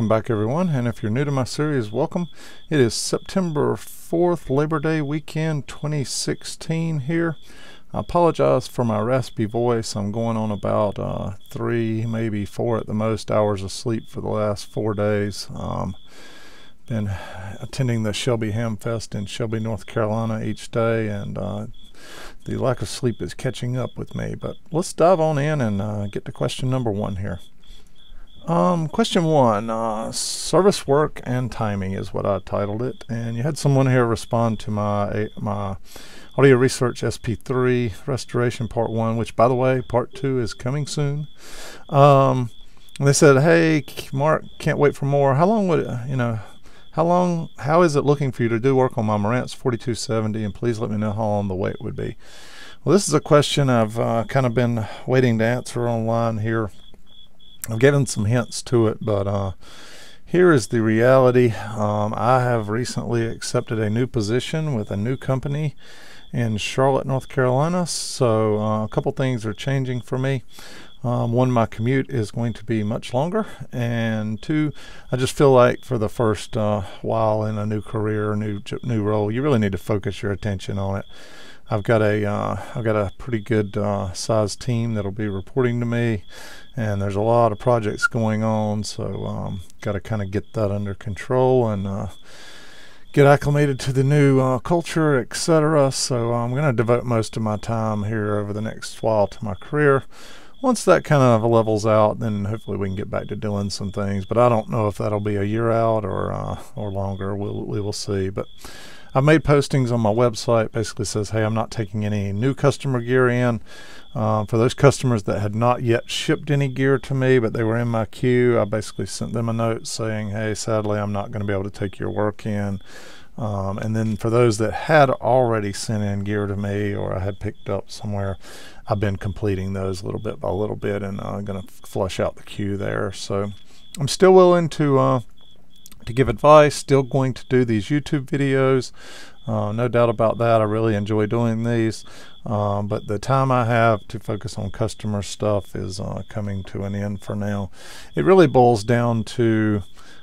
welcome back everyone. And if you're new to my series welcome. It is September 4th Labor Day weekend 2016 here. I apologize for my raspy voice. I'm going on about uh, three maybe four at the most hours of sleep for the last four days. Um, been attending the Shelby Ham Fest in Shelby North Carolina each day and uh, the lack of sleep is catching up with me. But let's dive on in and uh, get to question number one here um, question one, uh, service work and timing is what I titled it, and you had someone here respond to my my audio research SP3 restoration part one, which by the way, part two is coming soon. Um, they said, "Hey, Mark, can't wait for more. How long would it, you know?" How long, how is it looking for you to do work on my Marantz 4270 and please let me know how long the wait would be. Well, this is a question I've uh, kind of been waiting to answer online here I've given some hints to it, but uh, here is the reality. Um, I have recently accepted a new position with a new company in Charlotte, North Carolina. So uh, a couple things are changing for me. Um, one, my commute is going to be much longer, and two, I just feel like for the first uh, while in a new career, new new role, you really need to focus your attention on it. I've got a have uh, got a pretty good uh, sized team that'll be reporting to me, and there's a lot of projects going on. So um, got to kind of get that under control and uh, get acclimated to the new uh, culture, etc. So I'm going to devote most of my time here over the next while to my career. Once that kind of levels out, then hopefully we can get back to doing some things. But I don't know if that'll be a year out or uh, or longer. We'll we will see. But I've made postings on my website basically says hey I'm not taking any new customer gear in. Uh, for those customers that had not yet shipped any gear to me but they were in my queue I basically sent them a note saying hey sadly I'm not going to be able to take your work in. Um, and then for those that had already sent in gear to me or I had picked up somewhere I've been completing those a little bit by little bit and I'm uh, going to flush out the queue there. So I'm still willing to uh, to give advice, still going to do these YouTube videos. Uh, no doubt about that. I really enjoy doing these. Um, but the time I have to focus on customer stuff is uh, coming to an end for now. It really boils down to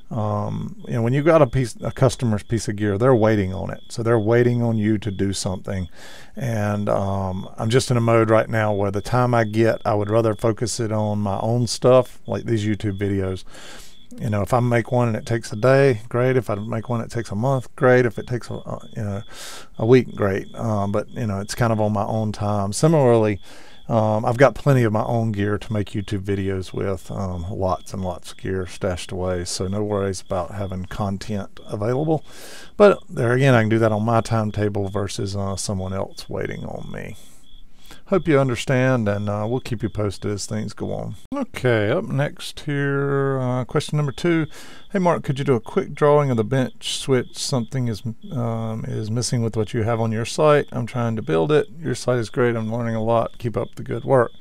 um, you know, when you got a piece, a customer's piece of gear, they're waiting on it. So they're waiting on you to do something. And um, I'm just in a mode right now where the time I get, I would rather focus it on my own stuff, like these YouTube videos you know, if I make one and it takes a day, great. If I make one, it takes a month, great. If it takes a you know a week, great. Um, but you know, it's kind of on my own time. Similarly, um, I've got plenty of my own gear to make YouTube videos with, um, lots and lots of gear stashed away. So no worries about having content available. But there again, I can do that on my timetable versus uh, someone else waiting on me hope you understand and uh, we'll keep you posted as things go on. Okay, up next here, uh, question number two. Hey Mark, could you do a quick drawing of the bench switch? Something is um, is missing with what you have on your site. I'm trying to build it. Your site is great. I'm learning a lot. Keep up the good work.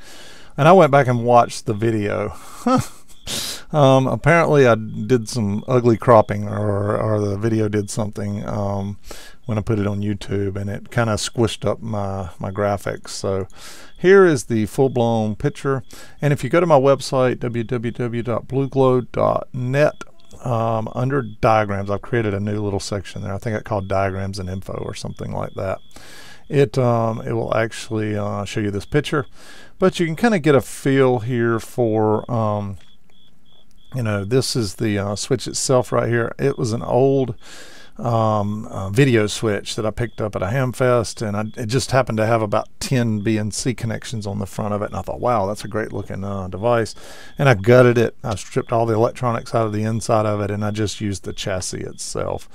And I went back and watched the video. um, apparently I did some ugly cropping or, or the video did something. Um, when I put it on YouTube and it kind of squished up my, my graphics. So here is the full-blown picture. And if you go to my website, www.blueglow.net, um, under diagrams, I've created a new little section there. I think I called diagrams and info or something like that. It, um, it will actually uh, show you this picture, but you can kind of get a feel here for, um, you know, this is the uh, switch itself right here. It was an old um, uh, video switch that I picked up at a Hamfest, and I, it just happened to have about 10 BNC connections on the front of it. And I thought, wow, that's a great looking uh, device. And I gutted it. I stripped all the electronics out of the inside of it, and I just used the chassis itself.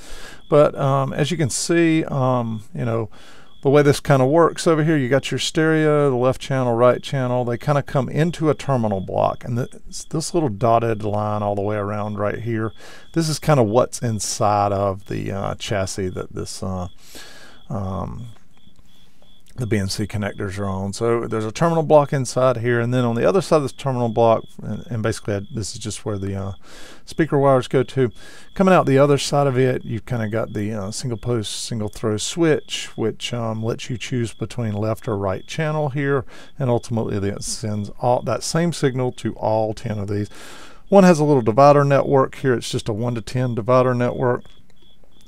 But um, as you can see, um, you know, the way this kind of works over here, you got your stereo, the left channel, right channel. They kind of come into a terminal block. And this, this little dotted line all the way around right here, this is kind of what's inside of the uh, chassis that this uh, um, the BNC connectors are on. So there's a terminal block inside here, and then on the other side of this terminal block, and, and basically I, this is just where the uh, speaker wires go to. Coming out the other side of it, you've kind of got the uh, single post, single throw switch, which um, lets you choose between left or right channel here, and ultimately it sends all that same signal to all 10 of these. One has a little divider network here. It's just a 1 to 10 divider network.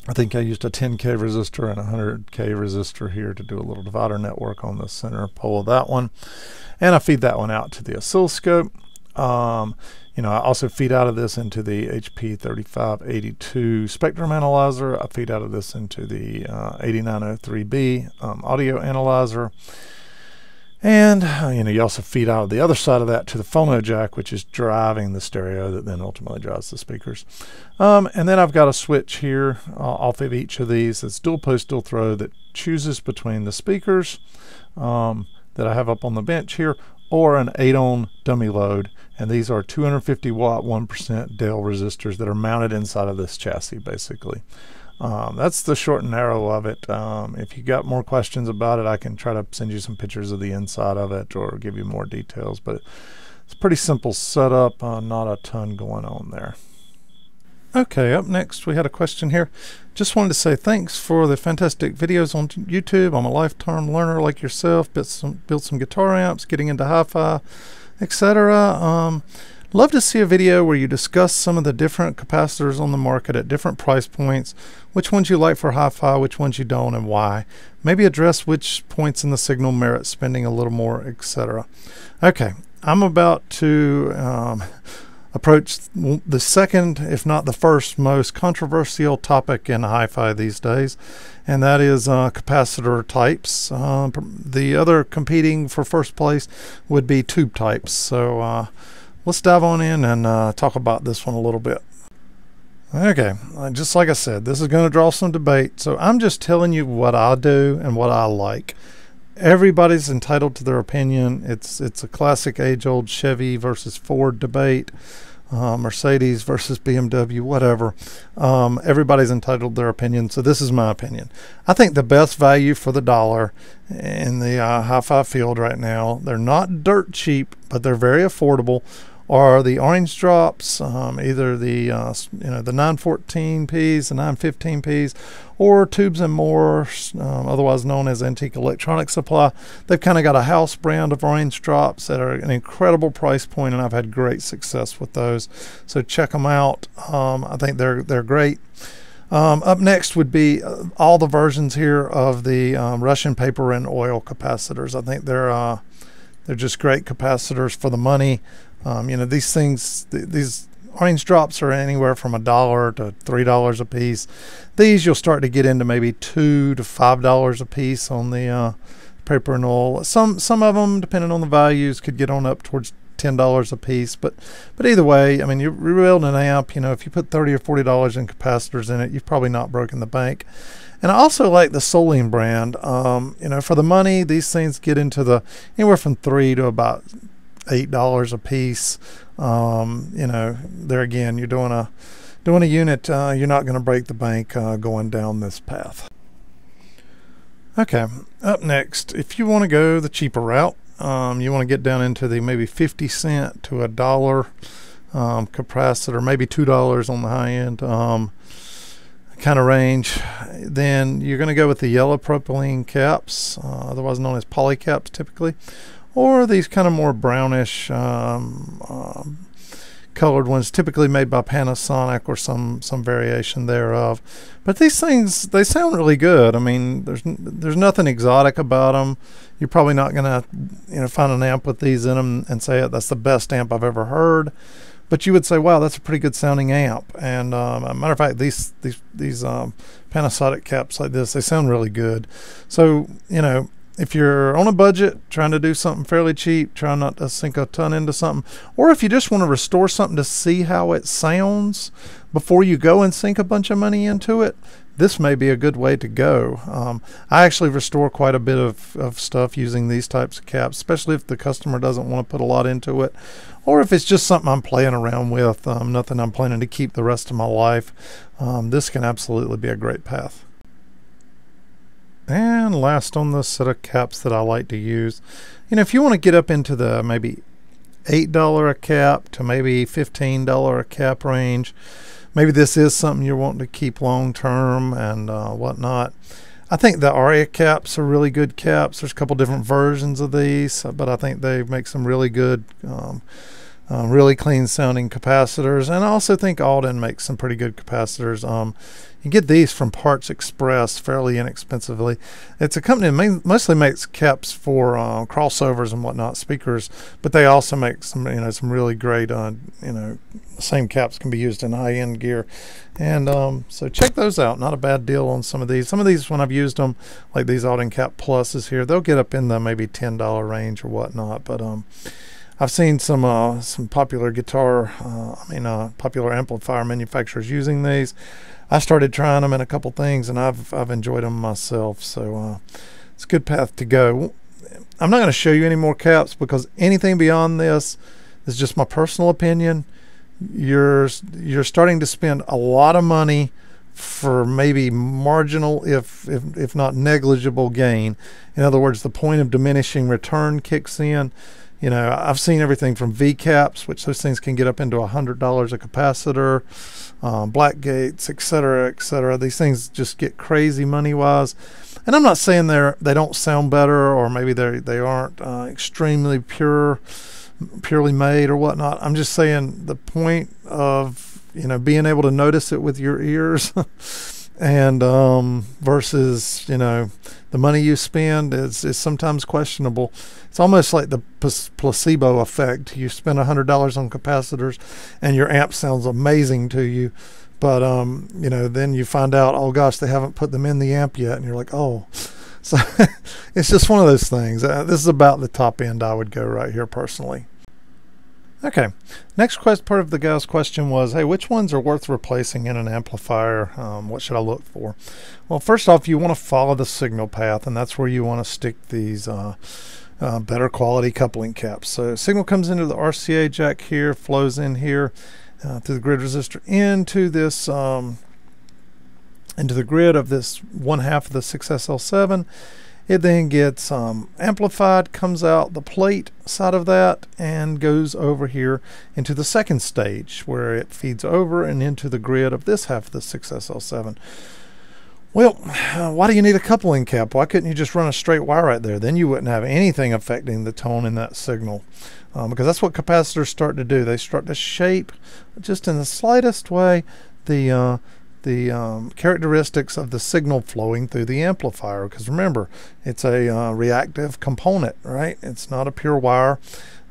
I think I used a 10K resistor and a 100K resistor here to do a little divider network on the center pole of that one. And I feed that one out to the oscilloscope. Um, you know, I also feed out of this into the HP 3582 spectrum analyzer. I feed out of this into the uh, 8903B um, audio analyzer. And, uh, you know, you also feed out of the other side of that to the phono jack, which is driving the stereo that then ultimately drives the speakers. Um, and then I've got a switch here uh, off of each of these that's dual post, dual throw that chooses between the speakers um, that I have up on the bench here or an 8 ohm dummy load. And these are 250 watt 1% Dale resistors that are mounted inside of this chassis basically. Um, that's the short and narrow of it. Um, if you got more questions about it, I can try to send you some pictures of the inside of it or give you more details. But it's pretty simple setup, uh, not a ton going on there. Okay, up next we had a question here. Just wanted to say thanks for the fantastic videos on YouTube. I'm a lifetime learner like yourself. Built some, built some guitar amps, getting into hi-fi, etc. Um, Love to see a video where you discuss some of the different capacitors on the market at different price points, which ones you like for hi-fi, which ones you don't, and why. Maybe address which points in the signal merit spending a little more, etc. Okay, I'm about to um, approach the second, if not the first, most controversial topic in hi-fi these days, and that is uh, capacitor types. Uh, the other competing for first place would be tube types. So uh, let's dive on in and uh, talk about this one a little bit. Okay, uh, just like I said, this is going to draw some debate. So I'm just telling you what I do and what I like. Everybody's entitled to their opinion. It's it's a classic age-old Chevy versus Ford debate uh, Mercedes versus BMW, whatever. Um, everybody's entitled their opinion, so this is my opinion. I think the best value for the dollar in the uh, hi-fi field right now, they're not dirt cheap, but they're very affordable are the orange drops, um, either the uh, you know the 914Ps, the 915Ps, or Tubes and More, um, otherwise known as Antique Electronic Supply. They've kind of got a house brand of orange drops that are an incredible price point, and I've had great success with those. So check them out. Um, I think they're they're great. Um, up next would be uh, all the versions here of the um, Russian paper and oil capacitors. I think they're uh, they're just great capacitors for the money. Um, you know, these things, th these orange drops are anywhere from a dollar to three dollars a piece. These you'll start to get into maybe two to five dollars a piece on the uh, paper and oil. Some some of them, depending on the values, could get on up towards ten dollars a piece. But but either way, I mean, you're building an amp. You know, if you put thirty or forty dollars in capacitors in it, you've probably not broken the bank. And I also like the Solen brand. Um, you know, for the money, these things get into the anywhere from three to about eight dollars a piece. Um, you know, there again, you're doing a doing a unit. Uh, you're not going to break the bank uh, going down this path. Okay, up next, if you want to go the cheaper route, um, you want to get down into the maybe 50 cent to a dollar um, capacitor, maybe two dollars on the high end um, kind of range. Then you're going to go with the yellow propylene caps, uh, otherwise known as poly caps, typically or these kind of more brownish um, um, colored ones typically made by Panasonic or some some variation thereof. But these things they sound really good. I mean there's there's nothing exotic about them you're probably not gonna you know find an amp with these in them and say that's the best amp I've ever heard. But you would say wow that's a pretty good sounding amp. And um, a matter of fact these these these um, Panasonic caps like this they sound really good. So you know if you're on a budget, trying to do something fairly cheap, trying not to sink a ton into something, or if you just want to restore something to see how it sounds before you go and sink a bunch of money into it, this may be a good way to go. Um, I actually restore quite a bit of, of stuff using these types of caps, especially if the customer doesn't want to put a lot into it, or if it's just something I'm playing around with, um, nothing I'm planning to keep the rest of my life. Um, this can absolutely be a great path. And last on the set of caps that I like to use, you know, if you want to get up into the maybe $8 a cap to maybe $15 a cap range, maybe this is something you're wanting to keep long term and uh, whatnot. I think the Aria caps are really good caps. There's a couple different versions of these, but I think they make some really good um, um, really clean sounding capacitors. And I also think Audyn makes some pretty good capacitors. Um, you get these from Parts Express fairly inexpensively. It's a company that mostly makes caps for uh, crossovers and whatnot, speakers, but they also make some, you know, some really great, uh, you know, same caps can be used in high-end gear. And um, so check those out. Not a bad deal on some of these. Some of these, when I've used them, like these Audyn Cap Pluses here, they'll get up in the maybe $10 range or whatnot. But um, I've seen some uh, some popular guitar, uh, I mean, uh, popular amplifier manufacturers using these. I started trying them in a couple things, and I've I've enjoyed them myself. So uh, it's a good path to go. I'm not going to show you any more caps because anything beyond this is just my personal opinion. You're you're starting to spend a lot of money for maybe marginal, if, if if not negligible gain. In other words, the point of diminishing return kicks in. You know, I've seen everything from V caps, which those things can get up into a hundred dollars a capacitor, um, black gates, etc., etc. These things just get crazy money wise. And I'm not saying they're they don't sound better or maybe they they aren't uh, extremely pure, purely made or whatnot. I'm just saying the point of you know being able to notice it with your ears and um, versus you know the money you spend is, is sometimes questionable. It's almost like the placebo effect. You spend hundred dollars on capacitors, and your amp sounds amazing to you, but um, you know then you find out, oh gosh, they haven't put them in the amp yet, and you're like, oh. So it's just one of those things. Uh, this is about the top end I would go right here personally. Okay, next quest, part of the guy's question was, hey, which ones are worth replacing in an amplifier? Um, what should I look for? Well, first off, you want to follow the signal path, and that's where you want to stick these uh, uh, better quality coupling caps. So signal comes into the RCA jack here, flows in here uh, through the grid resistor into this um, into the grid of this one half of the 6SL7 it then gets um, amplified, comes out the plate side of that, and goes over here into the second stage where it feeds over and into the grid of this half of the 6SL7. Well, why do you need a coupling cap? Why couldn't you just run a straight wire right there? Then you wouldn't have anything affecting the tone in that signal. Um, because that's what capacitors start to do. They start to shape, just in the slightest way, the uh, the um, characteristics of the signal flowing through the amplifier. Because remember, it's a uh, reactive component, right? It's not a pure wire.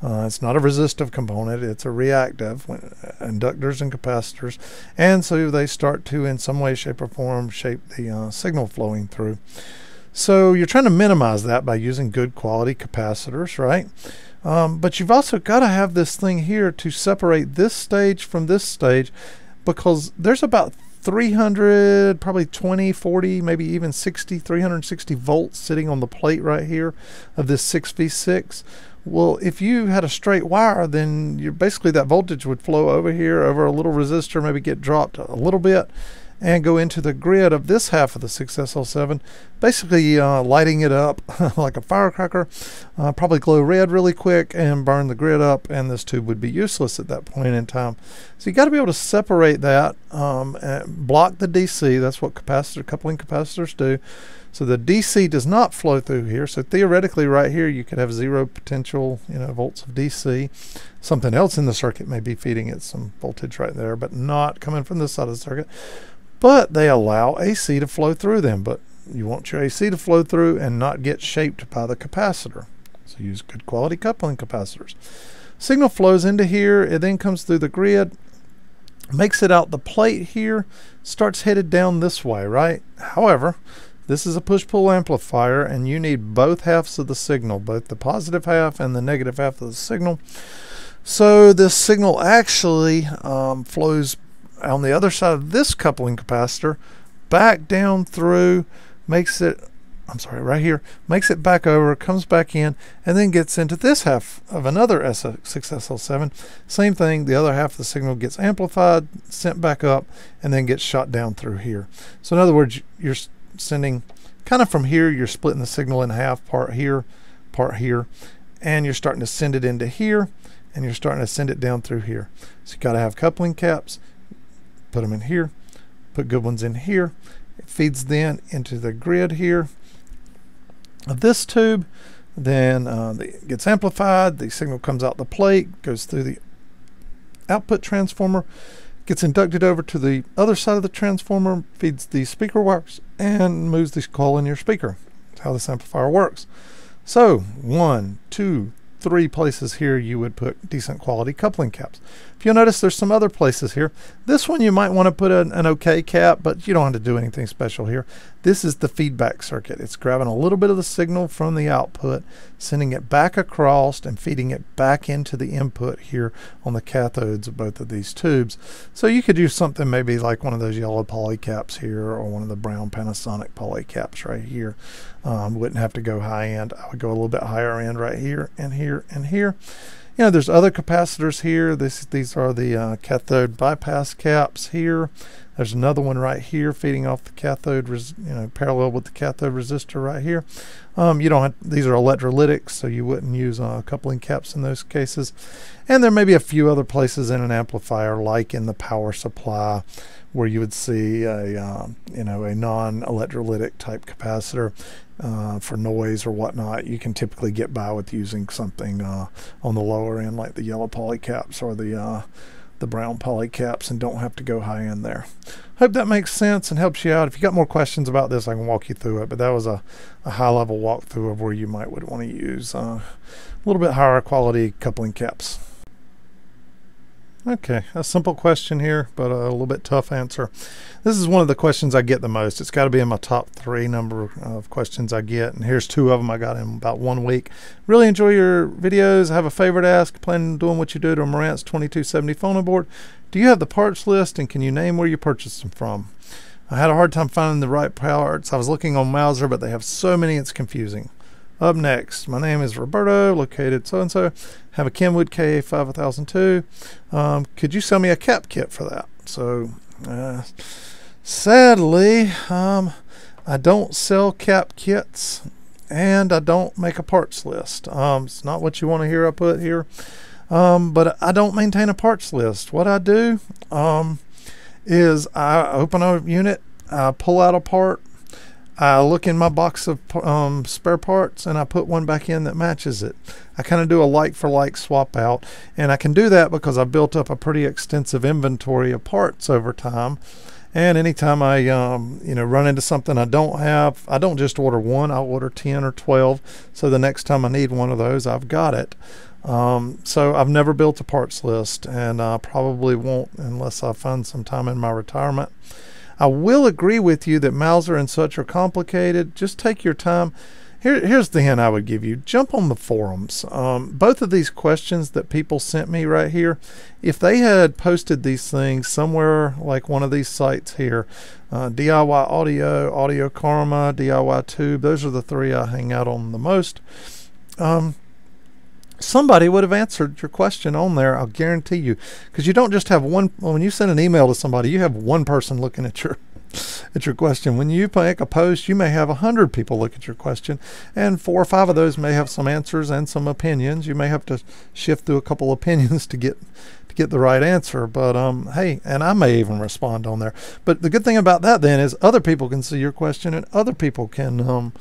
Uh, it's not a resistive component, it's a reactive, uh, inductors and capacitors. And so they start to, in some way, shape, or form, shape the uh, signal flowing through. So you're trying to minimize that by using good quality capacitors, right? Um, but you've also got to have this thing here to separate this stage from this stage because there's about 300 probably 20 40 maybe even 60 360 volts sitting on the plate right here of this 6v6 well if you had a straight wire then you're basically that voltage would flow over here over a little resistor maybe get dropped a little bit and go into the grid of this half of the 6SL7, basically uh, lighting it up like a firecracker, uh, probably glow red really quick and burn the grid up, and this tube would be useless at that point in time. So you got to be able to separate that, um, block the DC. That's what capacitor coupling capacitors do. So the DC does not flow through here. So theoretically, right here, you could have zero potential, you know, volts of DC. Something else in the circuit may be feeding it some voltage right there, but not coming from this side of the circuit but they allow AC to flow through them. But you want your AC to flow through and not get shaped by the capacitor. So use good quality coupling capacitors. Signal flows into here, it then comes through the grid, makes it out the plate here, starts headed down this way, right? However, this is a push-pull amplifier and you need both halves of the signal, both the positive half and the negative half of the signal. So this signal actually um, flows on the other side of this coupling capacitor back down through makes it I'm sorry right here makes it back over comes back in and then gets into this half of another S6SL7 same thing the other half of the signal gets amplified sent back up and then gets shot down through here. So in other words you're sending kind of from here you're splitting the signal in half part here part here and you're starting to send it into here and you're starting to send it down through here. So you got to have coupling caps put them in here, put good ones in here. It feeds then into the grid here of this tube. Then uh, it gets amplified. The signal comes out the plate, goes through the output transformer, gets inducted over to the other side of the transformer, feeds the speaker wires, and moves the coil in your speaker. That's how this amplifier works. So, one, two, three places here you would put decent quality coupling caps. If you'll notice there's some other places here. This one you might want to put an, an okay cap, but you don't have to do anything special here. This is the feedback circuit. It's grabbing a little bit of the signal from the output, sending it back across and feeding it back into the input here on the cathodes of both of these tubes. So you could use something maybe like one of those yellow poly caps here or one of the brown Panasonic poly caps right here. Um, wouldn't have to go high end. I would go a little bit higher end right here and here and here. You know, there's other capacitors here. This, these are the uh, cathode bypass caps here. There's another one right here feeding off the cathode, you know, parallel with the cathode resistor right here. Um, you don't have, these are electrolytics, so you wouldn't use uh, coupling caps in those cases. And there may be a few other places in an amplifier, like in the power supply, where you would see a, um, you know, a non-electrolytic type capacitor uh, for noise or whatnot. You can typically get by with using something uh, on the lower end, like the yellow poly caps or the uh, the brown poly caps and don't have to go high in there. Hope that makes sense and helps you out. If you got more questions about this, I can walk you through it, but that was a, a high level walkthrough of where you might would want to use uh, a little bit higher quality coupling caps. Okay, a simple question here, but a little bit tough answer. This is one of the questions I get the most. It's got to be in my top three number of questions I get, and here's two of them I got in about one week. Really enjoy your videos. I have a favor to ask. Plan on doing what you do to a Marantz 2270 phono board. Do you have the parts list, and can you name where you purchased them from? I had a hard time finding the right parts. I was looking on Mouser, but they have so many it's confusing. Up next, my name is Roberto, located so and so. Have a Kenwood KA5002. Um, could you sell me a cap kit for that? So, uh, sadly, um, I don't sell cap kits and I don't make a parts list. Um, it's not what you want to hear I put here. Um, but I don't maintain a parts list. What I do um, is I open a unit, I pull out a part, I look in my box of um, spare parts and I put one back in that matches it. I kind of do a like for like swap out and I can do that because I built up a pretty extensive inventory of parts over time. And anytime I, um, you know, run into something I don't have, I don't just order one. I'll order 10 or 12. So the next time I need one of those, I've got it. Um, so I've never built a parts list and I probably won't unless I find some time in my retirement. I will agree with you that Mouser and such are complicated. Just take your time. Here, here's the hint I would give you. Jump on the forums. Um, both of these questions that people sent me right here, if they had posted these things somewhere like one of these sites here, uh, DIY Audio, Audio Karma, DIY Tube, those are the three I hang out on the most. Um, somebody would have answered your question on there. I'll guarantee you, because you don't just have one. When you send an email to somebody, you have one person looking at your at your question. When you make a post, you may have a hundred people look at your question, and four or five of those may have some answers and some opinions. You may have to shift through a couple opinions to get to get the right answer. But um, hey, and I may even respond on there. But the good thing about that then is other people can see your question, and other people can um,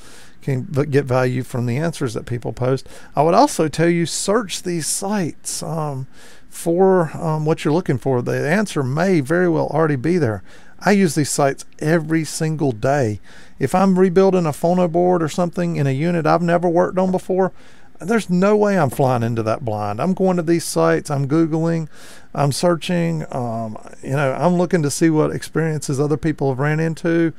can get value from the answers that people post. I would also tell you search these sites um, for um, what you're looking for. The answer may very well already be there. I use these sites every single day. If I'm rebuilding a phono board or something in a unit I've never worked on before, there's no way I'm flying into that blind. I'm going to these sites, I'm Googling, I'm searching, um, you know, I'm looking to see what experiences other people have ran into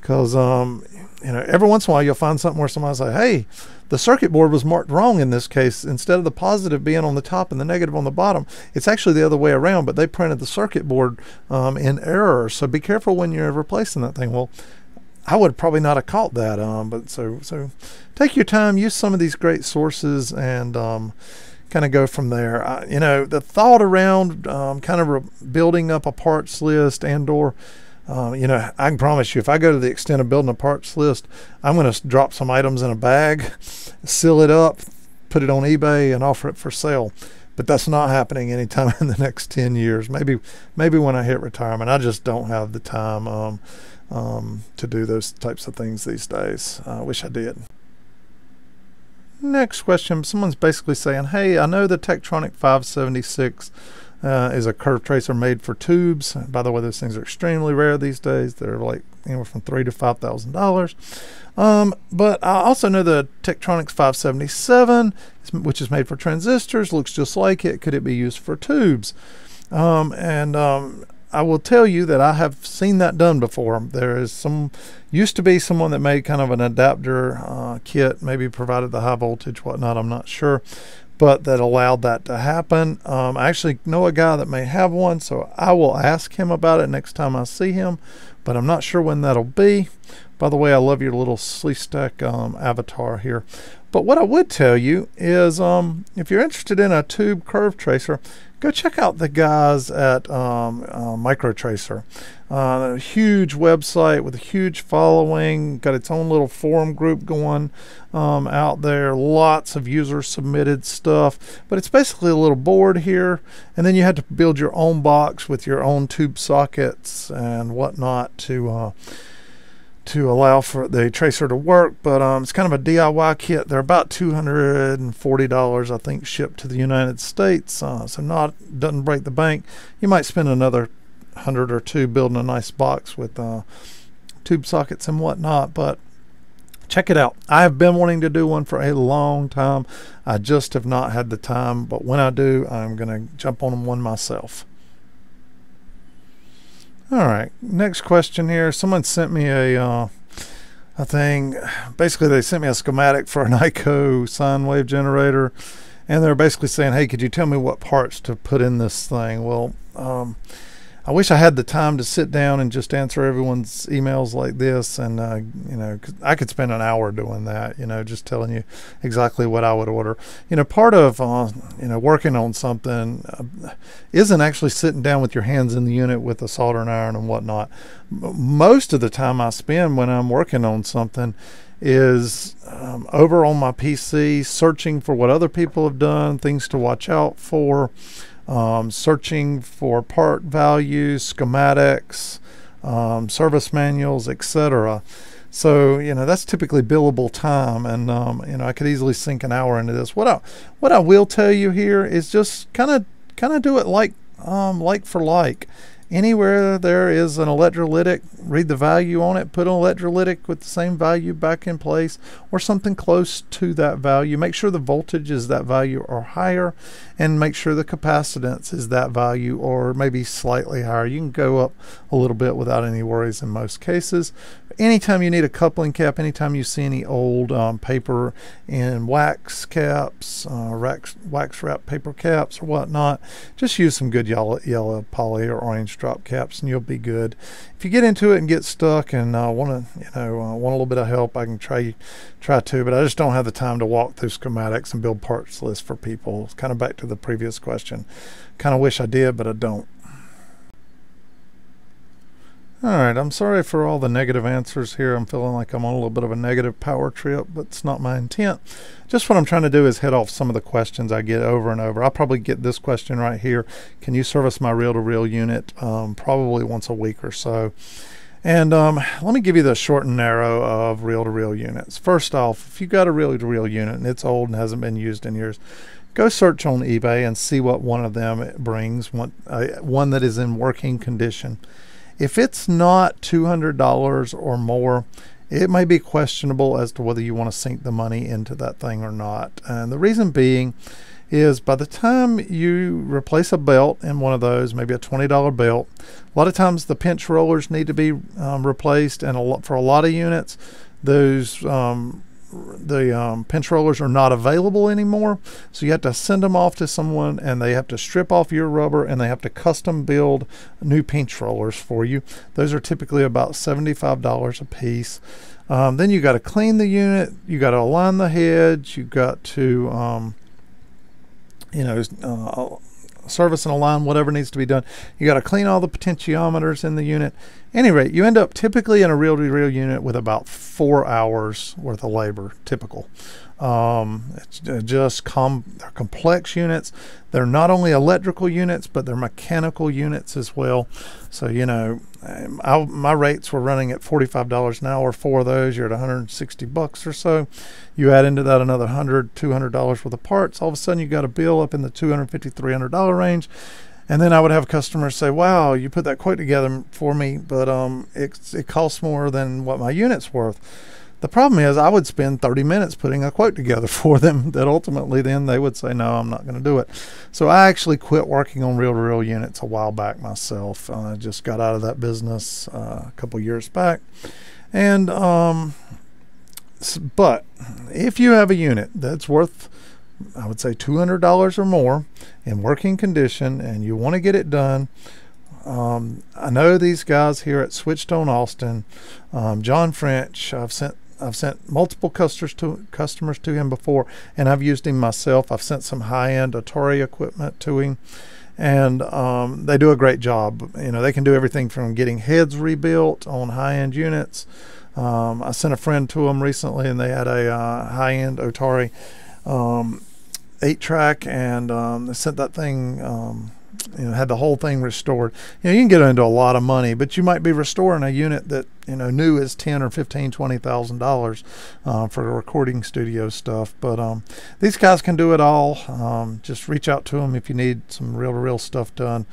because um, you know, every once in a while you'll find something where somebody like, "Hey, the circuit board was marked wrong in this case. Instead of the positive being on the top and the negative on the bottom, it's actually the other way around. But they printed the circuit board um, in error. So be careful when you're replacing that thing." Well, I would probably not have caught that. Um, but so so take your time, use some of these great sources, and um, kind of go from there. I, you know, the thought around um, kind of building up a parts list and or uh, you know, I can promise you, if I go to the extent of building a parts list, I'm going to drop some items in a bag, seal it up, put it on eBay, and offer it for sale. But that's not happening anytime in the next 10 years. Maybe, maybe when I hit retirement, I just don't have the time um, um, to do those types of things these days. I wish I did. Next question, someone's basically saying, hey, I know the Tektronix 576 uh, is a curve tracer made for tubes. By the way, those things are extremely rare these days. They're like anywhere from three to five thousand dollars. Um, but I also know the Tektronix 577, which is made for transistors, looks just like it. Could it be used for tubes? Um, and um, I will tell you that I have seen that done before. There is some, used to be someone that made kind of an adapter uh, kit, maybe provided the high voltage, whatnot. I'm not sure but that allowed that to happen. Um, I actually know a guy that may have one, so I will ask him about it next time I see him, but I'm not sure when that'll be. By the way, I love your little Sleestak um, avatar here. But what I would tell you is um, if you're interested in a tube curve tracer, go check out the guys at um, uh, MicroTracer. Uh, a huge website with a huge following, got its own little forum group going um, out there. Lots of user submitted stuff, but it's basically a little board here, and then you had to build your own box with your own tube sockets and whatnot to. Uh, to allow for the tracer to work, but um, it's kind of a DIY kit. They're about $240, I think, shipped to the United States. Uh, so not doesn't break the bank. You might spend another hundred or two building a nice box with uh, tube sockets and whatnot, but check it out. I have been wanting to do one for a long time. I just have not had the time, but when I do, I'm going to jump on one myself. All right, next question here. Someone sent me a uh, a thing. Basically, they sent me a schematic for an EICO sine wave generator, and they're basically saying, "Hey, could you tell me what parts to put in this thing?" Well, um, I wish I had the time to sit down and just answer everyone's emails like this. And, uh, you know, I could spend an hour doing that, you know, just telling you exactly what I would order. You know, part of, uh, you know, working on something uh, isn't actually sitting down with your hands in the unit with a soldering iron and whatnot. Most of the time I spend when I'm working on something is um, over on my PC searching for what other people have done, things to watch out for um, searching for part values, schematics, um, service manuals, etc. So you know that's typically billable time, and um, you know I could easily sink an hour into this. What I what I will tell you here is just kind of kind of do it like um, like for like. Anywhere there is an electrolytic, read the value on it, put an electrolytic with the same value back in place or something close to that value. Make sure the voltage is that value or higher and make sure the capacitance is that value or maybe slightly higher. You can go up a little bit without any worries in most cases. Anytime you need a coupling cap, anytime you see any old um, paper in wax caps, uh, wax, wax wrap paper caps or whatnot, just use some good yellow, yellow poly or orange drop caps and you'll be good. If you get into it and get stuck and uh, want to, you know, uh, want a little bit of help, I can try try to, but I just don't have the time to walk through schematics and build parts lists for people. It's kind of back to the previous question. Kind of wish I did, but I don't. Alright, I'm sorry for all the negative answers here. I'm feeling like I'm on a little bit of a negative power trip, but it's not my intent. Just what I'm trying to do is hit off some of the questions I get over and over. I'll probably get this question right here. Can you service my reel-to-reel -reel unit? Um, probably once a week or so. And um, let me give you the short and narrow of reel-to-reel -reel units. First off, if you've got a reel-to-reel -reel unit and it's old and hasn't been used in years, go search on eBay and see what one of them brings, one, uh, one that is in working condition. If it's not $200 or more, it may be questionable as to whether you want to sink the money into that thing or not. And the reason being is by the time you replace a belt in one of those, maybe a $20 belt, a lot of times the pinch rollers need to be um, replaced, and a lot, for a lot of units, those um, the um, pinch rollers are not available anymore. So you have to send them off to someone and they have to strip off your rubber and they have to custom build new pinch rollers for you. Those are typically about $75 a piece. Um, then you got to clean the unit. You got to align the heads. You got to, um, you know, uh, service and align whatever needs to be done. You got to clean all the potentiometers in the unit. Any rate, you end up typically in a reel-to-reel unit with about four hours worth of labor, typical. Um, it's just com they're complex units. They're not only electrical units, but they're mechanical units as well. So, you know, I, my rates were running at $45 an hour for those. You're at 160 bucks or so. You add into that another 100 $200 worth of parts. All of a sudden, you got a bill up in the $250, $300 range. And then I would have customers say, "Wow, you put that quote together for me, but um, it it costs more than what my unit's worth." The problem is, I would spend 30 minutes putting a quote together for them that ultimately then they would say, no, I'm not going to do it. So I actually quit working on reel to reel units a while back myself. I just got out of that business uh, a couple years back. And, um, but if you have a unit that's worth, I would say $200 or more in working condition and you want to get it done, um, I know these guys here at Switchtone Austin, um, John French. I've sent I've sent multiple customers to customers to him before, and I've used him myself. I've sent some high-end Otari equipment to him, and um, they do a great job. You know, they can do everything from getting heads rebuilt on high-end units. Um, I sent a friend to them recently, and they had a uh, high-end Otari um, eight-track, and um, they sent that thing um, you know, had the whole thing restored. You know, you can get into a lot of money, but you might be restoring a unit that you know new is ten or fifteen, twenty thousand uh, dollars for the recording studio stuff. But um, these guys can do it all. Um, just reach out to them if you need some real, real stuff done.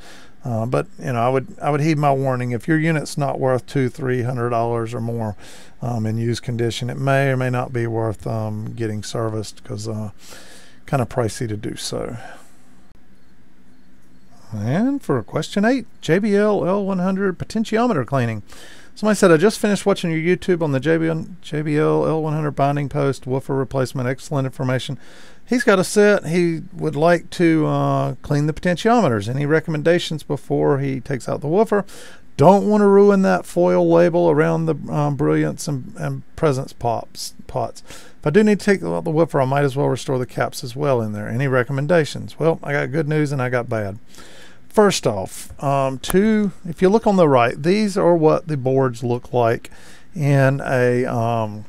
Uh, but you know, I would I would heed my warning. If your unit's not worth two, three hundred dollars or more um, in used condition, it may or may not be worth um, getting serviced because uh, kind of pricey to do so. And for question eight, JBL L100 potentiometer cleaning. Somebody said, I just finished watching your YouTube on the JBL, JBL L100 binding post, woofer replacement, excellent information. He's got a set. He would like to uh, clean the potentiometers. Any recommendations before he takes out the woofer? Don't want to ruin that foil label around the um, brilliance and, and presence pops, pots. If I do need to take out the woofer, I might as well restore the caps as well in there. Any recommendations? Well, I got good news and I got bad. First off, um, two, if you look on the right, these are what the boards look like in a um,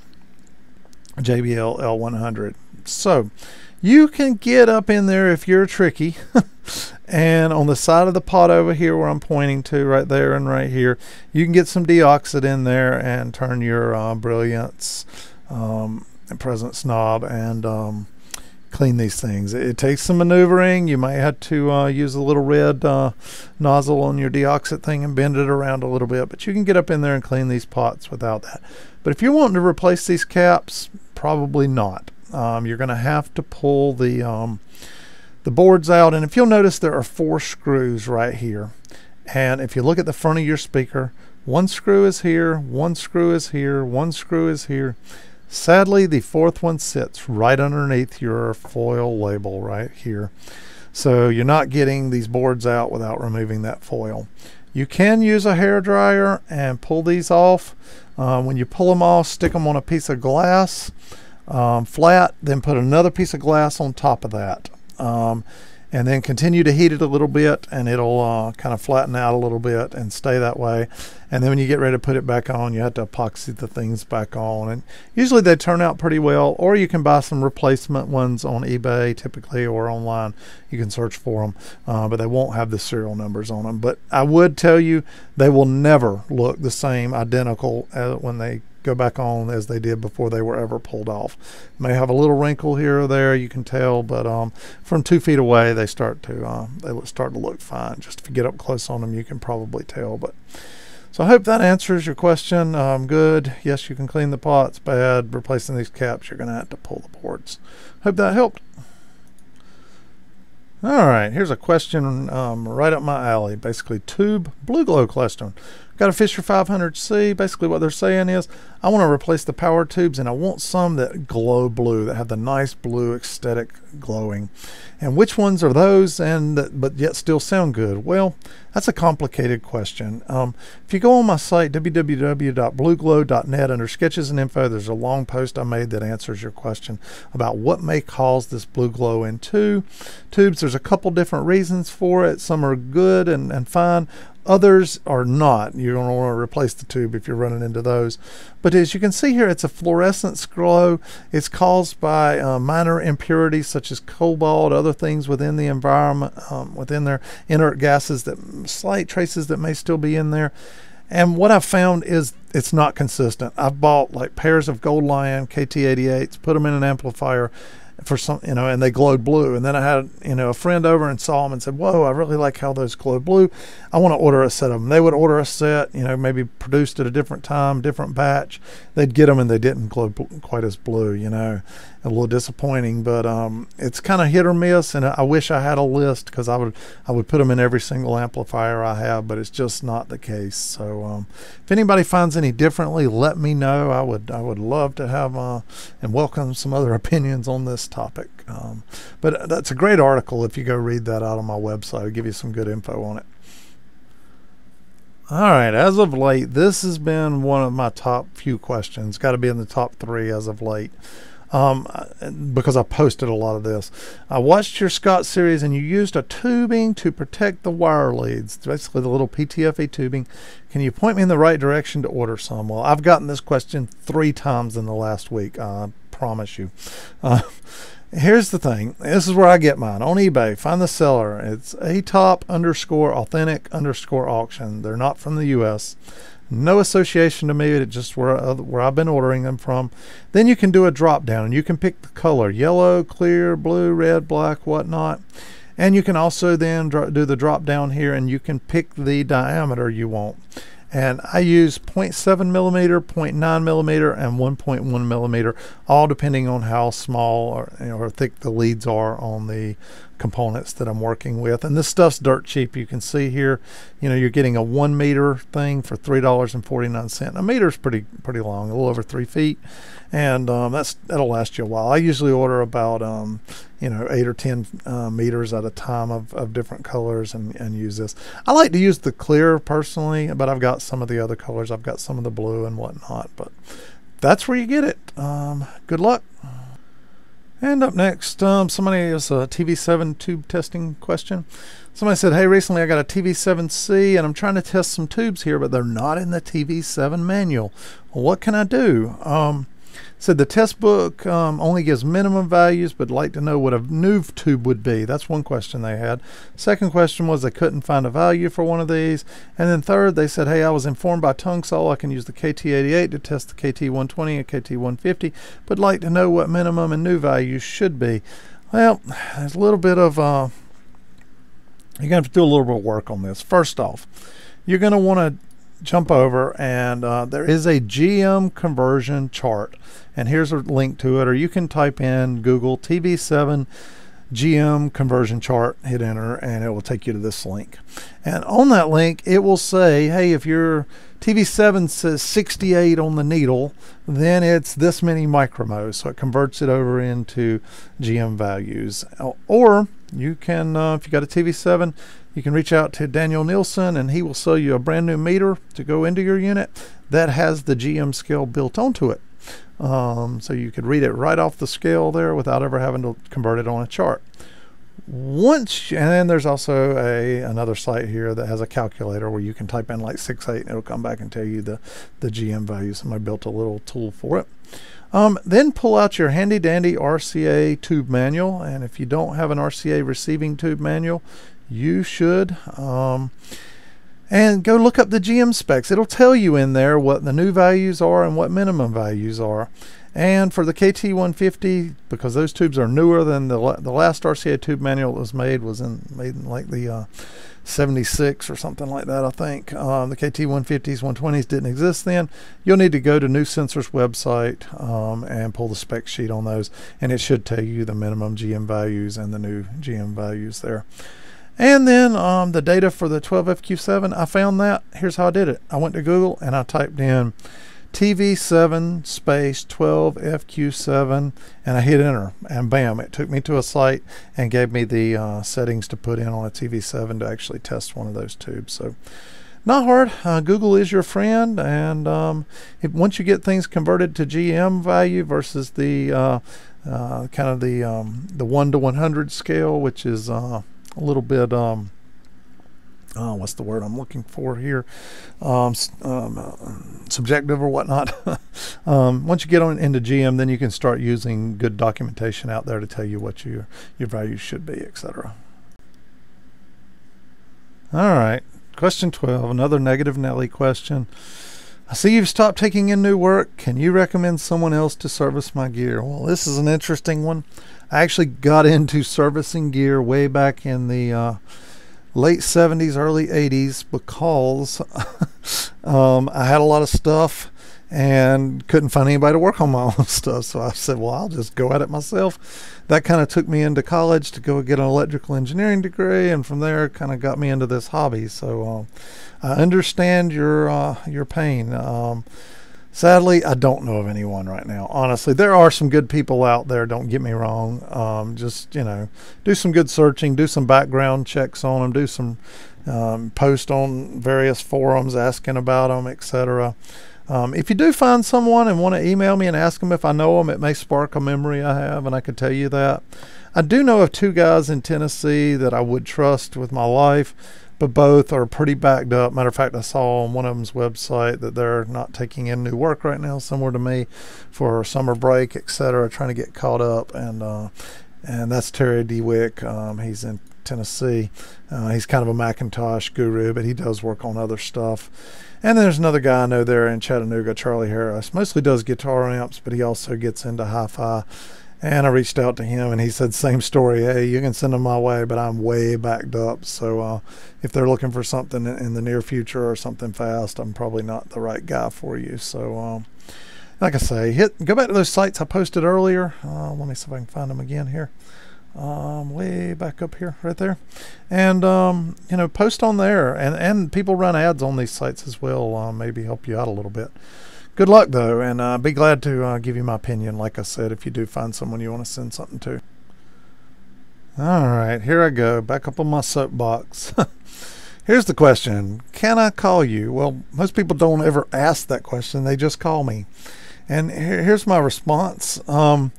JBL L100. So you can get up in there if you're tricky. and on the side of the pot over here where I'm pointing to right there and right here, you can get some deoxit in there and turn your uh, brilliance um, and presence knob and um, clean these things. It, takes some maneuvering. You might have to uh, use a little red uh, nozzle on your deoxit thing and bend it around a little bit, but you can get up in there and clean these pots without that. But if you're wanting to replace these caps, probably not. Um, you're going to have to pull the um, the boards out, and if you'll notice, there are four screws right here. And if you look at the front of your speaker, one screw is here, one screw is here, one screw is here. Sadly, the fourth one sits right underneath your foil label right here. So you're not getting these boards out without removing that foil. You can use a hair dryer and pull these off. Uh, when you pull them off, stick them on a piece of glass um, flat, then put another piece of glass on top of that. Um, and then continue to heat it a little bit and it'll uh, kind of flatten out a little bit and stay that way. And then when you get ready to put it back on you have to epoxy the things back on. And usually they turn out pretty well or you can buy some replacement ones on ebay typically or online. You can search for them uh, but they won't have the serial numbers on them but i would tell you they will never look the same identical as when they go back on as they did before they were ever pulled off. May have a little wrinkle here or there, you can tell, but um, from two feet away they start to uh, they start to look fine. Just if you get up close on them, you can probably tell. But so I hope that answers your question. Um, good. Yes, you can clean the pots. Bad. Replacing these caps, you're going to have to pull the boards. Hope that helped. All right, here's a question um, right up my alley. Basically, tube blue glow question. Got a Fisher 500C. Basically, what they're saying is, I want to replace the power tubes, and I want some that glow blue, that have the nice blue aesthetic glowing. And which ones are those, and that, but yet still sound good? Well, that's a complicated question. Um, if you go on my site, www.blueglow.net, under sketches and info, there's a long post I made that answers your question about what may cause this blue glow in two tubes. There's a couple different reasons for it. Some are good and, and fine. Others are not. You're going to want to replace the tube if you're running into those. But as you can see here, it's a fluorescence glow. It's caused by uh, minor impurities such as cobalt, other things within the environment, um, within their inert gases, that slight traces that may still be in there. And what I've found is it's not consistent. I've bought like pairs of Gold Lion KT88s, put them in an amplifier, for some, you know, and they glowed blue. And then I had, you know, a friend over and saw them and said, "Whoa, I really like how those glow blue. I want to order a set of them." They would order a set, you know, maybe produced at a different time, different batch. They'd get them and they didn't glow quite as blue, you know, a little disappointing. But um, it's kind of hit or miss, and I wish I had a list because I would I would put them in every single amplifier I have, but it's just not the case. So um, if anybody finds any differently, let me know. I would I would love to have uh, and welcome some other opinions on this topic. Um, but that's a great article if you go read that out on my website. I'll give you some good info on it. All right, as of late, this has been one of my top few questions. Got to be in the top three as of late. Um, because I posted a lot of this. I watched your Scott series and you used a tubing to protect the wire leads, basically the little PTFE tubing. Can you point me in the right direction to order some? Well, I've gotten this question three times in the last week. I promise you. Uh, here's the thing. This is where I get mine on eBay. Find the seller. It's a top underscore authentic underscore auction. They're not from the U.S. No association to me. It's just where uh, where I've been ordering them from. Then you can do a drop down and you can pick the color: yellow, clear, blue, red, black, whatnot. And you can also then do the drop down here and you can pick the diameter you want and I use 0.7 millimeter, 0.9 millimeter, and 1.1 millimeter, all depending on how small or, you know, or thick the leads are on the components that I'm working with. And this stuff's dirt cheap. You can see here, you know, you're getting a one meter thing for three dollars and forty nine cent. A meter is pretty pretty long, a little over three feet, and um, that's that'll last you a while. I usually order about um, you know eight or ten uh, meters at a time of, of different colors and, and use this. I like to use the clear personally, but I've got some of the other colors. I've got some of the blue and whatnot, but that's where you get it. Um, good luck. And up next, um, somebody has a TV7 tube testing question. Somebody said, Hey, recently I got a TV7C and I'm trying to test some tubes here, but they're not in the TV7 manual. What can I do? Um, Said the test book um, only gives minimum values, but like to know what a new tube would be. That's one question they had. Second question was they couldn't find a value for one of these. And then third, they said, hey, I was informed by Tungsol I can use the KT88 to test the KT120 and KT150, but like to know what minimum and new values should be. Well, there's a little bit of, uh, you're going to have to do a little bit of work on this. First off, you're going to want to jump over and uh, there is a GM conversion chart and here's a link to it or you can type in Google TV7 GM conversion chart hit enter and it will take you to this link. And on that link it will say hey if your TV7 says 68 on the needle then it's this many micromhos. So it converts it over into GM values. Or you can uh, if you got a TV7 you can reach out to Daniel Nielsen and he will sell you a brand new meter to go into your unit that has the GM scale built onto it. Um, so you could read it right off the scale there without ever having to convert it on a chart. Once, and then there's also a another site here that has a calculator where you can type in like six eight and it'll come back and tell you the the GM value. Somebody built a little tool for it. Um, then pull out your handy dandy RCA tube manual, and if you don't have an RCA receiving tube manual, you should. Um, and go look up the GM specs. It'll tell you in there what the new values are and what minimum values are. And for the KT150, because those tubes are newer than the the last RCA tube manual that was made was in made in like the uh, 76 or something like that, I think. Um, the KT150s, 120s didn't exist then. You'll need to go to New Sensor's website um, and pull the spec sheet on those, and it should tell you the minimum GM values and the new GM values there. And then um, the data for the 12FQ7, I found that. Here's how I did it. I went to Google and I typed in TV7 space 12FQ7 and I hit enter and bam, it took me to a site and gave me the uh, settings to put in on a TV7 to actually test one of those tubes. So not hard. Uh, Google is your friend, and um, if, once you get things converted to GM value versus the uh, uh, kind of the um, the one to 100 scale, which is uh, a little bit um, oh, what's the word I'm looking for here? Um, um, uh, subjective or whatnot. um, once you get on into GM, then you can start using good documentation out there to tell you what your your values should be, etc. All right, question 12, another negative Nelly question. I see you've stopped taking in new work. Can you recommend someone else to service my gear? Well, this is an interesting one. I actually got into servicing gear way back in the uh, late 70s, early 80s because um, I had a lot of stuff and couldn't find anybody to work on my own stuff. So I said, well, I'll just go at it myself. That kind of took me into college to go get an electrical engineering degree, and from there, kind of got me into this hobby. So um, I understand your uh, your pain. Um, sadly, I don't know of anyone right now. Honestly, there are some good people out there. Don't get me wrong. Um, just you know, do some good searching, do some background checks on them, do some um, post on various forums asking about them, etc. Um, if you do find someone and want to email me and ask them if I know them, it may spark a memory I have, and I could tell you that. I do know of two guys in Tennessee that I would trust with my life, but both are pretty backed up. Matter of fact, I saw on one of them's website that they're not taking in new work right now, similar to me, for summer break, etc., trying to get caught up. And uh, and that's Terry DeWick. Um, he's in Tennessee. Uh, he's kind of a McIntosh guru, but he does work on other stuff. And there's another guy I know there in Chattanooga, Charlie Harris. Mostly does guitar amps, but he also gets into hi-fi. And I reached out to him, and he said, same story. Hey, you can send them my way, but I'm way backed up. So uh, if they're looking for something in the near future or something fast, I'm probably not the right guy for you. So, um, like I say, hit go back to those sites I posted earlier. Uh, let me see if I can find them again here um, way back up here, right there, and um, you know, post on there, and and people run ads on these sites as well. Uh, maybe help you out a little bit. Good luck though, and uh, be glad to uh, give you my opinion. Like I said, if you do find someone you want to send something to. All right, here I go, back up on my soapbox. Here's the question Can I call you? Well, most people don't ever ask that question, they just call me. And here's my response um,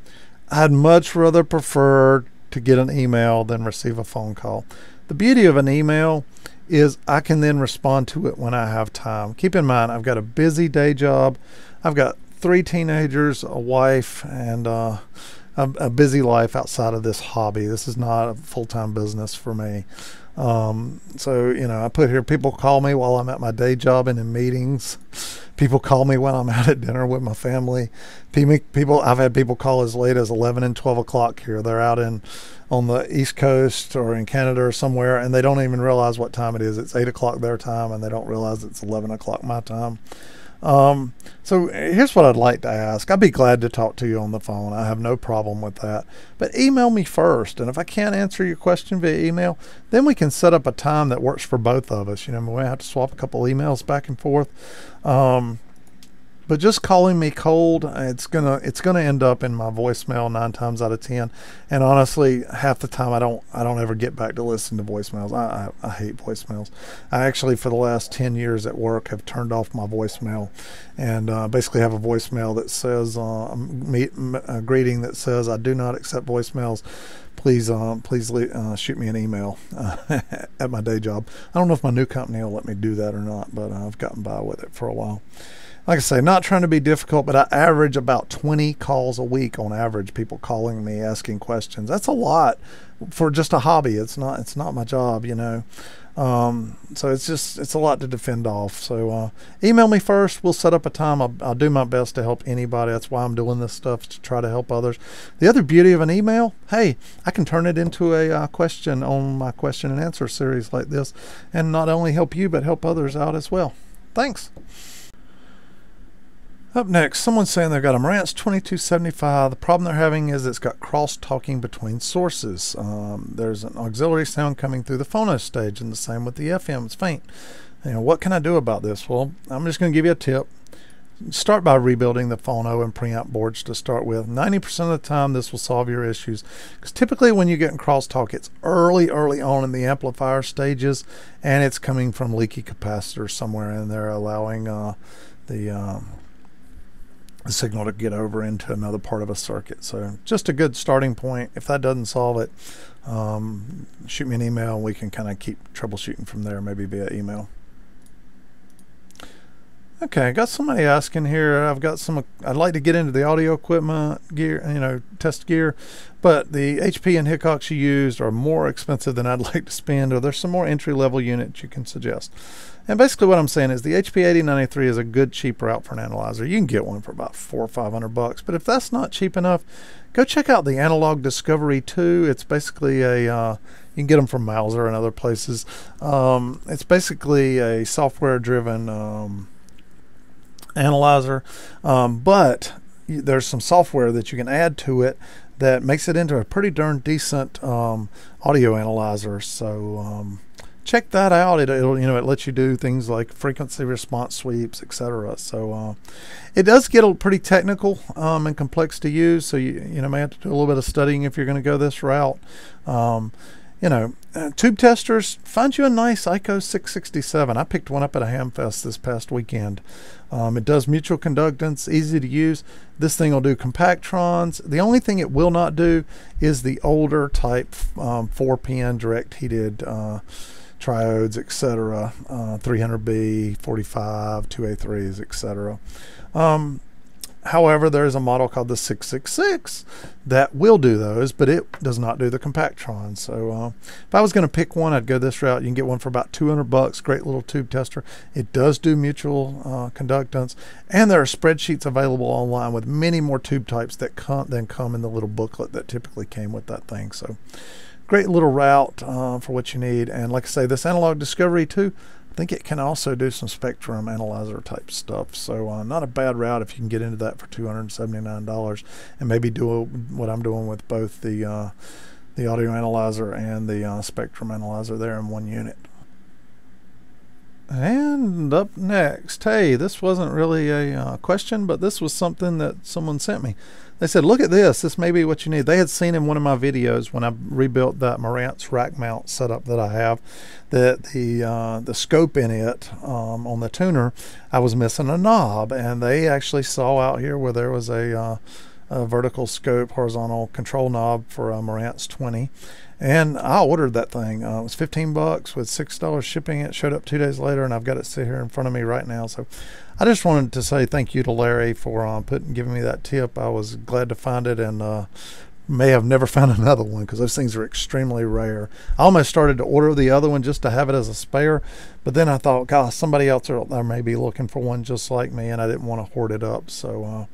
I'd much rather prefer to get an email than receive a phone call. The beauty of an email is I can then respond to it when I have time. Keep in mind, I've got a busy day job. I've got three teenagers, a wife, and uh, a, a, busy life outside of this hobby. This is not a full time business for me. Um, so, you know, I put here people call me while I'm at my day job and in meetings. People call me when I'm out at dinner with my family. People, I've had people call as late as 11 and 12 o'clock here. They're out in on the East Coast or in Canada or somewhere, and they don't even realize what time it is. It's 8 o'clock their time, and they don't realize it's 11 o'clock my time. Um, so here's what I'd like to ask. I'd be glad to talk to you on the phone. I have no problem with that. But email me first. And if I can't answer your question via email, then we can set up a time that works for both of us. You know, we have to swap a couple emails back and forth. Um, but just calling me cold, it's gonna it's gonna end up in my voicemail nine times out of ten. And honestly, half the time I don't I don't ever get back to listen to voicemails. I, I, I hate voicemails. I actually for the last ten years at work have turned off my voicemail, and uh, basically have a voicemail that says uh, meet, a greeting that says I do not accept voicemails please uh, please uh, shoot me an email uh, at my day job. I don't know if my new company will let me do that or not, but I've gotten by with it for a while like I say, not trying to be difficult, but I average about 20 calls a week on average. People calling me asking questions. That's a lot for just a hobby. It's not. It's not my job, you know. Um, so it's just it's a lot to defend off. So uh, email me first. We'll set up a time. I'll, I'll do my best to help anybody. That's why I'm doing this stuff to try to help others. The other beauty of an email, hey, I can turn it into a uh, question on my question and answer series like this, and not only help you but help others out as well. Thanks. Up next, someone's saying they've got a Marantz 2275. The problem they're having is it's got cross talking between sources. Um, there's an auxiliary sound coming through the phono stage, and the same with the FM. It's faint. You know, what can I do about this? Well, I'm just going to give you a tip. Start by rebuilding the phono and preamp boards to start with. 90% of the time, this will solve your issues. Because typically, when you get in crosstalk, it's early, early on in the amplifier stages, and it's coming from leaky capacitors somewhere in there, allowing uh, the um, the signal to get over into another part of a circuit. So just a good starting point. If that doesn't solve it, um, shoot me an email and we can kind of keep troubleshooting from there, maybe via email. Okay, I got somebody asking here. I've got some. I'd like to get into the audio equipment gear, you know, test gear, but the HP and Hickoks you used are more expensive than I'd like to spend. Are there some more entry level units you can suggest. And basically, what I'm saying is the HP 8903 is a good cheap route for an analyzer. You can get one for about four or five hundred bucks, but if that's not cheap enough, go check out the Analog Discovery 2. It's basically a uh, you can get them from Mouser and other places. Um, it's basically a software-driven um, analyzer, um, but there's some software that you can add to it that makes it into a pretty darn decent um, audio analyzer. So um, check that out. It, will you know it lets you do things like frequency response sweeps, etc. So uh, it does get a pretty technical um, and complex to use. So you you know may have to do a little bit of studying if you're going to go this route. Um, you know, uh, tube testers, find you a nice EICO 667. I picked one up at a Hamfest this past weekend. Um, it does mutual conductance, easy to use. This thing will do compactrons. The only thing it will not do is the older type um, 4 pin direct heated uh, triodes, etc. Uh, 300B, 45, 2A3s, etc. Um, However, there is a model called the 666 that will do those, but it does not do the Compactron. So uh, if I was going to pick one, I'd go this route. You can get one for about 200 bucks. Great little tube tester. It does do mutual uh, conductance, and there are spreadsheets available online with many more tube types that come then come in the little booklet that typically came with that thing. So great little route uh, for what you need. And like I say, this Analog Discovery 2. I think it can also do some spectrum analyzer type stuff. So uh, not a bad route if you can get into that for $279 and maybe do what I'm doing with both the uh, the audio analyzer and the uh, spectrum analyzer there in one unit. And up next, hey, this wasn't really a uh, question, but this was something that someone sent me. They said, look at this. This may be what you need. They had seen in one of my videos when I rebuilt that Marantz rack mount setup that I have, that the uh, the scope in it um, on the tuner, I was missing a knob, and they actually saw out here where there was a, uh, a vertical scope horizontal control knob for a Marantz 20, and I ordered that thing. Uh, it was 15 bucks with six dollars shipping. It showed up two days later, and I've got it sit here in front of me right now. So I just wanted to say thank you to Larry for uh, putting giving me that tip. I was glad to find it, and uh, may have never found another one because those things are extremely rare. I almost started to order the other one just to have it as a spare, but then I thought, gosh, somebody else out there may be looking for one just like me, and I didn't want to hoard it up. So uh,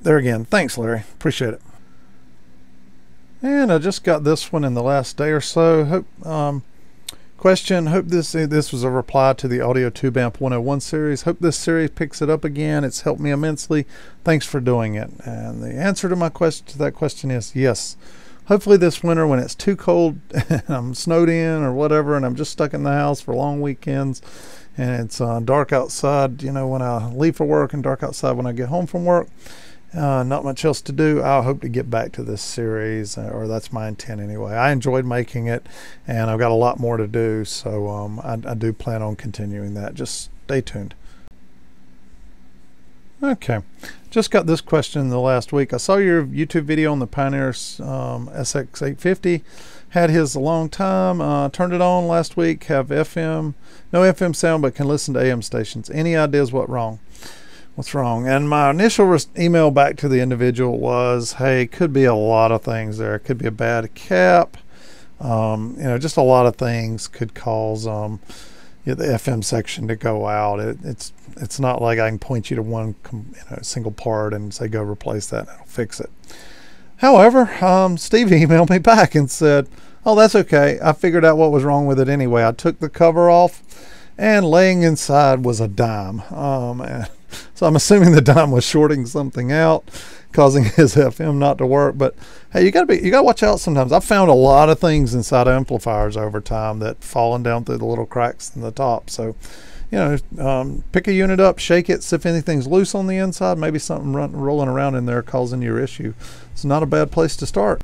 there again, thanks, Larry. Appreciate it. And I just got this one in the last day or so. Hope um, question. Hope this this was a reply to the Audio Tube Amp 101 series. Hope this series picks it up again. It's helped me immensely. Thanks for doing it. And the answer to my question to that question is yes. Hopefully this winter when it's too cold and I'm snowed in or whatever and I'm just stuck in the house for long weekends and it's uh, dark outside, you know, when I leave for work and dark outside when I get home from work uh, not much else to do. I hope to get back to this series, uh, or that's my intent anyway. I enjoyed making it, and I've got a lot more to do, so um, I, I do plan on continuing that. Just stay tuned. Okay, just got this question in the last week. I saw your YouTube video on the Pioneer um, SX850. Had his a long time. Uh, turned it on last week. Have FM, no FM sound, but can listen to AM stations. Any ideas what wrong? What's wrong? And my initial email back to the individual was, hey, could be a lot of things there. It could be a bad cap. Um, you know, just a lot of things could cause um, the FM section to go out. It, it's it's not like I can point you to one you know, single part and say go replace that and it'll fix it. However, um, Steve emailed me back and said, "Oh, that's okay. I figured out what was wrong with it anyway. I took the cover off, and laying inside was a dime. Um, and so I'm assuming the dime was shorting something out, causing his FM not to work. But hey, you gotta be you gotta watch out sometimes. I've found a lot of things inside amplifiers over time that fallen down through the little cracks in the top. So you know, um, pick a unit up, shake it, see if anything's loose on the inside. Maybe something run, rolling around in there causing your issue. It's not a bad place to start.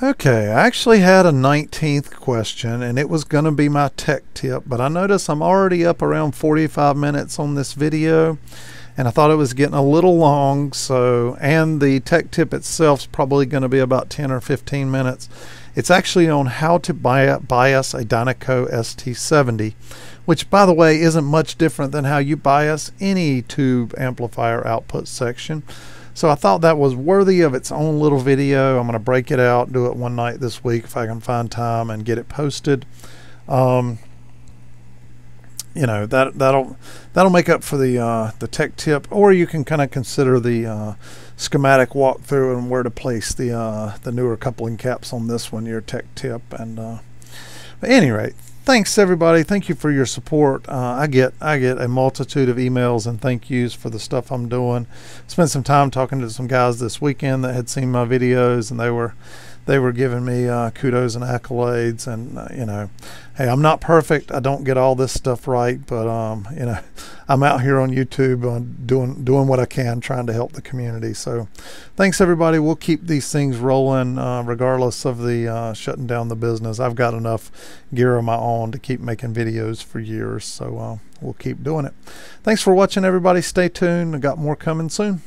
Okay, I actually had a 19th question and it was going to be my tech tip, but I notice I'm already up around 45 minutes on this video and I thought it was getting a little long, so and the tech tip itself is probably going to be about 10 or 15 minutes. It's actually on how to bias a Dynaco ST70 which by the way isn't much different than how you bias any tube amplifier output section. So I thought that was worthy of its own little video. I'm going to break it out, do it one night this week if I can find time and get it posted. Um, you know that that'll that'll make up for the uh, the tech tip, or you can kind of consider the uh, schematic walkthrough and where to place the uh, the newer coupling caps on this one, your tech tip. And uh, at any rate, thanks everybody. Thank you for your support. Uh, I get I get a multitude of emails and thank yous for the stuff I'm doing. Spent some time talking to some guys this weekend that had seen my videos and they were they were giving me uh, kudos and accolades and uh, you know hey i'm not perfect. I don't get all this stuff right but um, you know i'm out here on youtube uh, doing doing what i can trying to help the community. So thanks everybody. We'll keep these things rolling uh, regardless of the uh, shutting down the business. I've got enough gear of my own to keep making videos for years so uh, we'll keep doing it. Thanks for watching everybody. Stay tuned. I got more coming soon